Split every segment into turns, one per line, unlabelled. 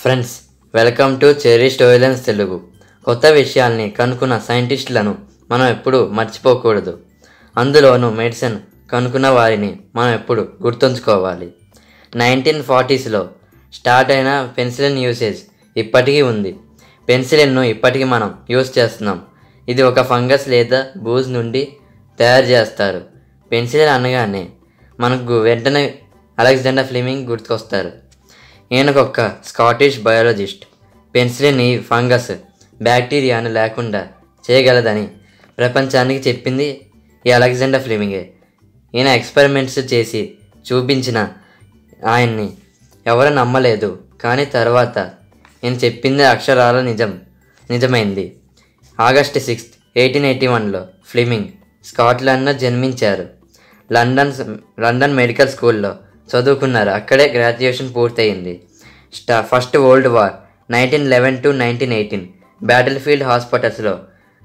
Friends welcome to cherry స్టోరీలెన్స్ తెలుగు కొత్త విషయాల్ని కనుక్కున్న సైంటిస్టులను మనం ఎప్పుడూ మర్చిపోకూడదు. అందులోనూ మెడిసిన్ కనుక్కున్న వారిని మనం ఎప్పుడు గుర్తుంచుకోవాలి. నైన్టీన్ ఫార్టీస్లో స్టార్ట్ అయిన పెన్సిలిన్ యూసేజ్ ఇప్పటికీ ఉంది. పెన్సిలిన్ను ఇప్పటికీ మనం యూస్ చేస్తున్నాం. ఇది ఒక ఫంగస్ లేదా బూజ్ నుండి తయారు చేస్తారు. పెన్సిలిన్ అనగానే మనకు వెంటనే అలెగ్జాండర్ ఫ్లిమింగ్ గుర్తుకొస్తారు. ఈయనకొక స్కాటిష్ బయాలజిస్ట్. పెన్సిలిన్ ఈ ఫంగస్ బ్యాక్టీరియాను లేకుండా చేయగలదని ప్రపంచానికి చెప్పింది ఈ అలెగ్జాండర్ ఫ్లెమింగే. ఈయన ఎక్స్పెరిమెంట్స్ చేసి చూపించిన ఆయన్ని ఎవరు నమ్మలేదు కానీ తర్వాత ఈయన చెప్పింది అక్షరాల నిజం నిజమైంది. ఆగస్ట్ సిక్స్త్ ఎయిటీన్ ఎయిటీ వన్లో ఫ్లెమింగ్ స్కాట్లాండ్లో జన్మించారు. లండన్ లండన్ మెడికల్ స్కూల్లో చదువుకున్నారు? అక్కడే గ్రాడ్యుయేషన్ పూర్తయింది. స్టా first world war nineteen eleven to nineteen eighteen battlefield హాస్పిటల్స్లో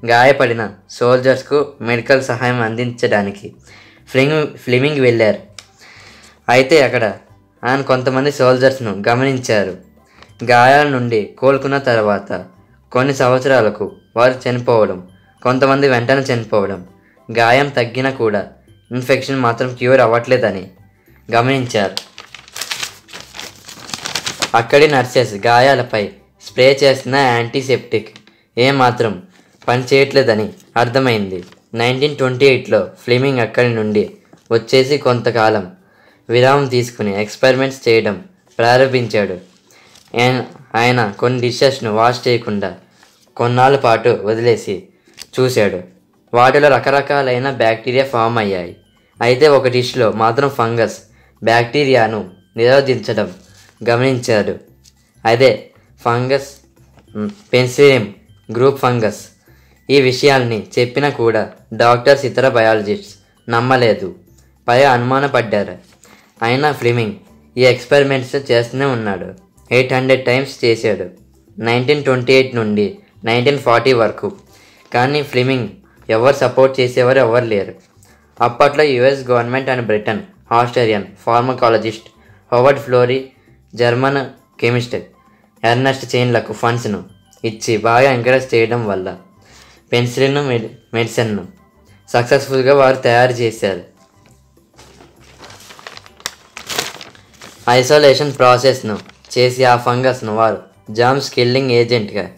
గాయపడిన సోల్జర్స్కు మెడికల్ సహాయం అందించడానికి ఫ్లింగ్ ఫ్లిమింగ్ వెళ్ళారు. అయితే అక్కడ ఆయన కొంతమంది సోల్జర్స్ను గమనించారు. గాయాల నుండి కోలుకున్న తర్వాత కొన్ని సంవత్సరాలకు వారు చనిపోవడం కొంతమంది వెంటనే చనిపోవడం గాయం తగ్గినా కూడా ఇన్ఫెక్షన్ మాత్రం క్యూర్ అవ్వట్లేదని గమనించారు. అక్కడి నర్సెస్ గాయాలపై స్ప్రే చేసిన యాంటీసెప్టిక్ ఏమాత్రం పనిచేయట్లేదని అర్థమైంది. నైన్టీన్ ట్వంటీ ఎయిట్లో ఫ్లిమింగ్ అక్కడి నుండి వచ్చేసి కొంతకాలం విరామం తీసుకుని ఎక్స్పెరిమెంట్స్ చేయడం ప్రారంభించాడు. ఆయన- ఆయన కొన్ని డిషెస్ను వాష్ చేయకుండా కొన్నాళ్ళ పాటు వదిలేసి చూశాడు. వాటిలో రకరకాలైన బ్యాక్టీరియా ఫామ్ అయ్యాయి. అయితే ఒక డిష్లో మాత్రం ఫంగస్ బ్యాక్టీరియాను నిరోధించడం గమనించాడు అదే ఫంగస్ పెన్సిలియం గ్రూప్ ఫంగస్ ఈ విషయాల్ని చెప్పినా కూడా డాక్టర్స్ ఇతర బయాలజిస్ట్స్ నమ్మలేదు. పై అనుమానపడ్డారు. అయినా ఫ్లిమింగ్ ఈ ఎక్స్పెరిమెంట్స్ చేస్తూనే ఉన్నాడు. ఎయిట్ హండ్రెడ్ టైమ్స్ చేశాడు. నైన్టీన్ ట్వంటీ ఎయిట్ నుండి నైన్టీన్ ఫార్టీ వరకు. కానీ ఫ్లిమింగ్ ఎవరు సపోర్ట్ చేసేవారు ఎవరు లేరు. అప్పట్లో US government and Britain Australian pharmacologist Howard Florey German chemist Ernst చైన్లకు ఫండ్స్ను ఇచ్చి బాగా ఎంకరేజ్ చేయడం వల్ల పెన్సిలిన్ మెడి మెడిసిన్ను సక్సెస్ఫుల్గా వారు తయారు చేశారు. ఐసోలేషన్ ప్రాసెస్ను చేసి ఆ ఫంగస్ను వారు జామ్స్ కిల్లింగ్ ఏజెంట్గా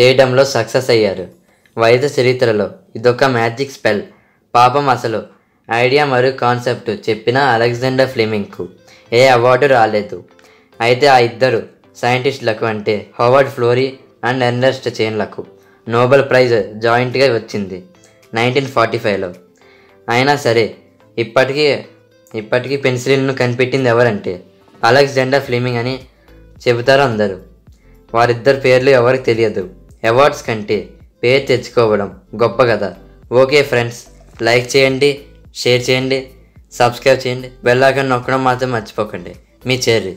చేయడంలో సక్సెస్ అయ్యారు. వైద్య చరిత్రలో ఇదొక మ్యాజిక్ స్పెల్. పాపం అసలు ఐడియా మరియు కాన్సెప్ట్ చెప్పిన అలెగ్జాండర్ ఫ్లెమింగ్కు ఏ అవార్డు రాలేదు. అయితే ఆ ఇద్దరు సైంటిస్టులకు అంటే హోవర్డ్ ఫ్లోరీ అండ్ ఎర్నెస్ట్ చైన్లకు నోబెల్ ప్రైజ్ జాయింట్గా వచ్చింది నైన్టీన్ ఫార్టీ ఫైవ్లో. అయినా సరే ఇప్పటికీ ఇప్పటికీ పెన్సిలిన్ను కనిపెట్టింది ఎవరంటే అలెగ్జాండర్ ఫ్లెమింగ్ అని చెబుతారు అందరూ. వారిద్దరి పేర్లు ఎవరికి తెలియదు. అవార్డ్స్ కంటే పేరు తెచ్చుకోవడం గొప్ప కదా ఓకే ఫ్రెండ్స్ లైక్ చేయండి. షేర్ చేయండి సబ్స్క్రైబ్ చేయండి బెల్ ఐకాన్ నొక్కడం మాత్రం మర్చిపోకండి. మీ చెర్రీ.